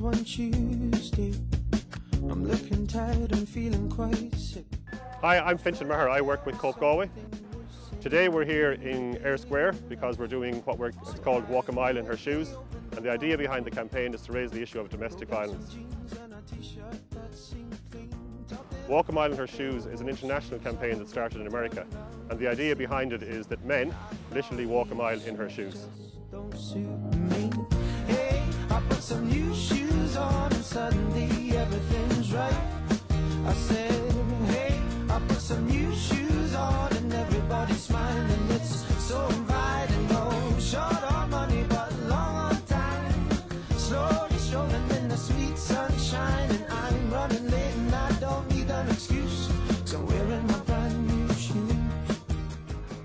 one Tuesday. I'm looking tired and feeling quite sick. Hi, I'm Fintan Maher. I work with Cope Galway. Today we're here in Eyre Square because we're doing what we're, it's called Walk a Mile in Her Shoes. And the idea behind the campaign is to raise the issue of domestic violence. Walk a Mile in Her Shoes is an international campaign that started in America. And the idea behind it is that men literally walk a mile in her shoes.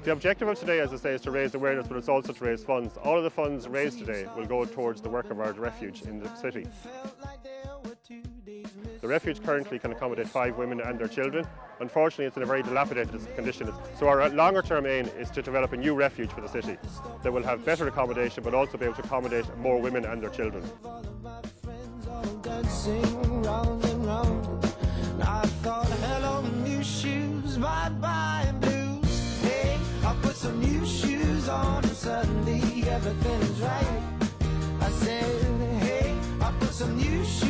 The objective of today, as I say, is to raise awareness, but it's also to raise funds. All of the funds raised today will go towards the work of our refuge in the city. The refuge currently can accommodate five women and their children. Unfortunately, it's in a very dilapidated condition. So our longer term aim is to develop a new refuge for the city that will have better accommodation, but also be able to accommodate more women and their children. all of my friends all dancing round and round. And I thought, hello, new shoes, bye bye blues. Hey, I put some new shoes on and suddenly everything's right. I said, hey, I put some new shoes